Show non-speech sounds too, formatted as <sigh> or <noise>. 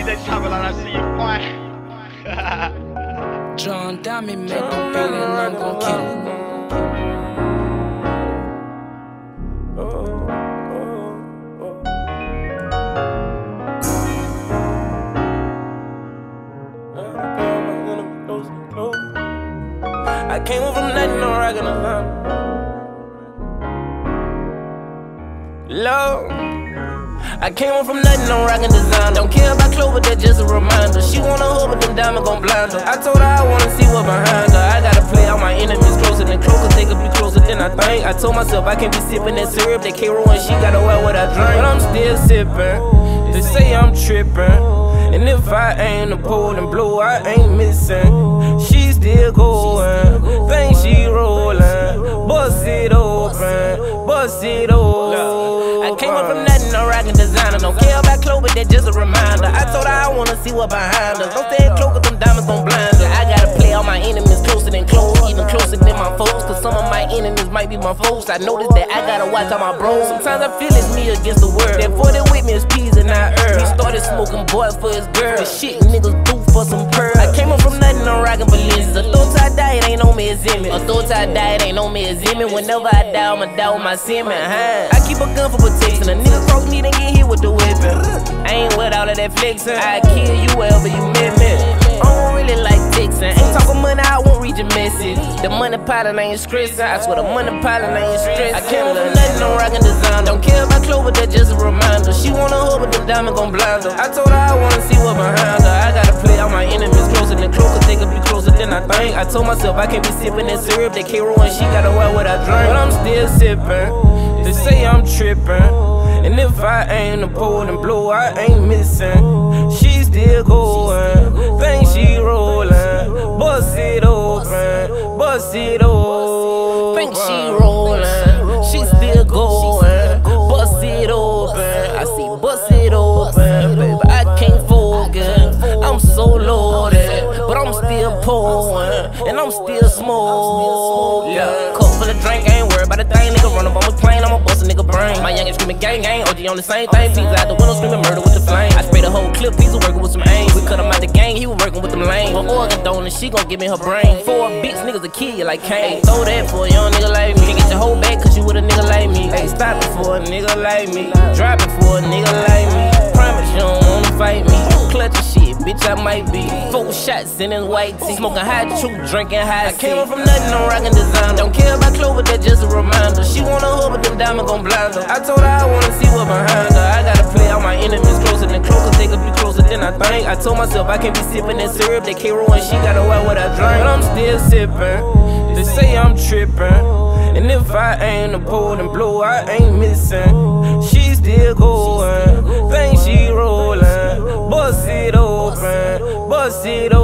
leave that chopper like I see you, boy. <laughs> John Diamond make the beat and I'm gon' kill it. I came from nothing, no rockin' a line. Love. I came up from nothing, no rockin' design. Don't care about Clover, that's just a reminder. She wanna hold, but them diamonds gon' blind her. I told her I wanna see what behind her. I gotta play all my enemies closer than closer. They could be closer than I think. I told myself I can't be sippin' that syrup. That K and she gotta wear what I drink. But I'm still sippin'. They say I'm trippin'. And if I ain't a pole and blow, I ain't missing. She still going, came up from nothing, no rockin' designer. Don't care about clothes, but that's just a reminder. I told her I wanna see what behind us. Don't stay close, cause them diamonds gon' blind her. I gotta play all my enemies closer than close, even closer than my folks. Cause some of my enemies might be my folks. I noticed that I gotta watch all my bros. Sometimes I feel it's me against the world. That 40 with me is peas and not earth. He started smoking boy for his girl. The shit niggas do Zimmy. A thought I died, ain't no me as Zimmy. Whenever I die, I'ma die with my semen. Huh? I keep a gun for protection. A nigga cross me, then get hit with the weapon. I ain't with all of that flexing. I kill you wherever you met me. I don't really like texting. Ain't talking money, I won't read your message. The money piling ain't stressing. I swear the money piling ain't stressing. I came from nothing, I'm rockin' design. Don't care about Clover, that's just a reminder. She wanna hold, but the diamond gon' blind her. I told her I wanna see what behind her. I gotta play all my enemies closer than close, cause they could be closer than I think. I told myself I can't be sippin' that syrup. That K and she gotta wear what I drink. But I'm still sippin'. They say I'm trippin'. And if I ain't a pole and blow, I ain't missing. She still going, think she rollin'. Bust it open, bust it open. Think she rollin', and I'm still smooth. Yeah, Cup full of drink, ain't worried about a thing. Nigga run up on me plane, I'ma bust a nigga brain. My youngin' screamin' gang gang, OG on the same thing. Pizza out the window screaming murder with the flame. I sprayed a whole clip, pizza working with some aim. We cut him out the gang, he was working with them lame. But organ donor, she gon' give me her brain. Four bitch niggas a kill you like Kane. Throw that for a young nigga like me. Can't get your whole back cause you with a nigga like me. Hey, stop it for a nigga like me. Drop it for a nigga I might be. Four shots in his white tee. Smoking hot truth, drinking high I came up from nothing, I'm rocking design. Don't care about Clover, that's just a reminder. She wanna hold, but them diamonds gon' blind her. I told her I wanna see what behind her. I gotta play all my enemies closer than close, cause they could be closer than I think. I told myself I can't be sipping that syrup. That K and she gotta wear what I drink. But I'm still sipping. They say I'm tripping. And if I ain't a pole and blow, I ain't missing. She still going, think she rollin'. Bust it